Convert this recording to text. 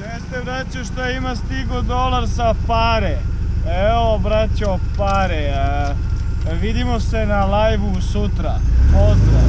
Jeste braćo što ima stigo dolar sa pare. Evo braćo pare. Vidimo se na live sutra. Pozdrav.